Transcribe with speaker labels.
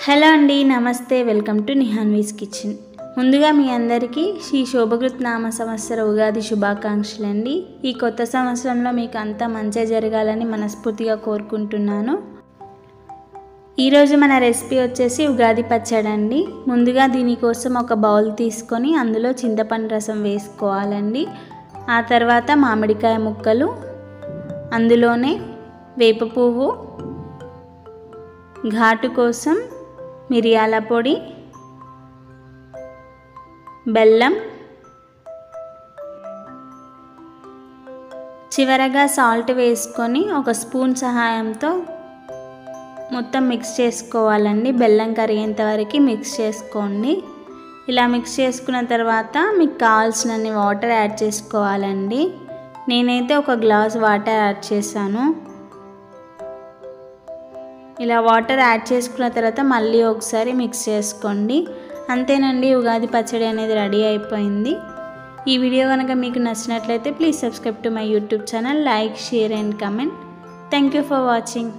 Speaker 1: Hello అండి నమస్తే. Welcome to Nihanvi's kitchen. ముందుగా మీ అందరికీ శ్రీ శోభకృత్ నామ సంవత్సర ఉగాది శుభాకాంక్షలు అండి ఈ కొత్త సంవత్సరంలో మీకు అంతా మంచిగా జరగాలని మనస్ఫూర్తిగా కోరుకుంటున్నాను. ఈరోజు మన రెసిపీ వచ్చేసి ఉగాది పచ్చడి అండి ముందుగా దీనికోసం ఒక బౌల్ తీసుకొని అందులో చింతపండు రసం వేసుకోవాలండి. ఆ తర్వాత మామిడికాయ ముక్కలు అందులోనే వేప పువ్వు ఘాటు కోసం మిరియాల పొడి బెల్లం చివరగా సాల్ట్ వేసుకొని ఒక స్పూన్ సహాయంతో మొత్తం మిక్స్ చేసుకోవాలండి. బెల్లం కరిగేంత వరకు మిక్స్ చేసుకోండి. ఇలా మిక్స్ చేసుకున్న తర్వాత మీకు కావాల్సినన్ని వాటర్ యాడ్ చేసుకోవాలండి. నేనైతే ఒక గ్లాస్ వాటర్ యాడ్ చేశాను. ఇలా వాటర్ యాడ్ చేసుకున్న తర్వాత మళ్ళీ ఒకసారి మిక్స్ చేసుకోండి. అంతేనండి ఉగాది పచ్చడి అనేది రెడీ అయిపోయింది. ఈ వీడియో కనుక మీకు నచ్చినట్లయితే please subscribe to my YouTube channel like share and comment. Thank you for watching.